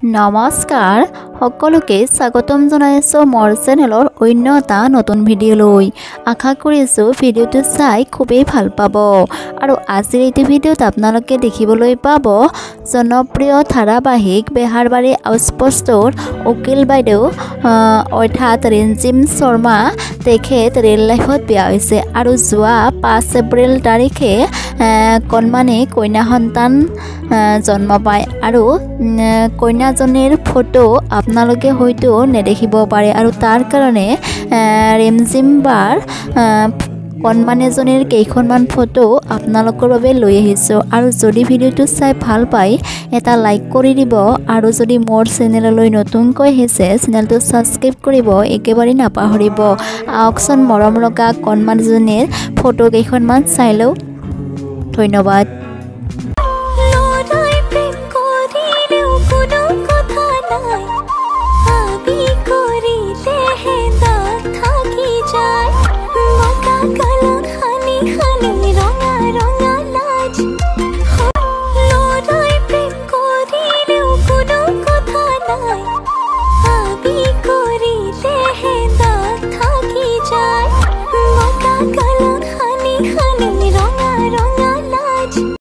নমস্কাৰ সকলোকে স্বাগতম জনাইছোঁ মোৰ চেনেলৰ অন্য এটা নতুন ভিডিঅ'লৈ। আশা কৰিছোঁ ভিডিঅ'টো চাই খুবেই ভাল পাব। আৰু আজিৰ এইটো ভিডিঅ'ত আপোনালোকে দেখিবলৈ পাব জনপ্ৰিয় ধাৰাবাহিক বেহাৰবাৰী আউটপষ্টৰ উকিল বাইদেউ অৰ্থাৎ ৰিঞ্জিম শৰ্মা তেখেত ৰিয়েল লাইফত বিয়া হৈছে। আৰু যোৱা পাঁচ এপ্ৰিল তাৰিখে কণমানি কন্যা সন্তান জন্ম পায়। আৰু কন্যাজনীৰ ফটো আপোনালোকে হয়তো নেদেখিব পাৰে। আৰু তাৰ কাৰণে ৰেমজিম বাৰ কণমানিজনীৰ কেইখনমান ফটো আপোনালোকৰ বাবে লৈ আহিছোঁ। আৰু যদি ভিডিঅ'টো চাই ভাল পায় এটা লাইক কৰি দিব। আৰু যদি মোৰ চেনেললৈ নতুনকৈ আহিছে চেনেলটো ছাবস্ক্ৰাইব কৰিব। একেবাৰে নাপাহৰিব। আহকচোন মৰম লগা কণমানিজনীৰ ফটো কেইখনমান চাই লওঁ। ধন্যবাদ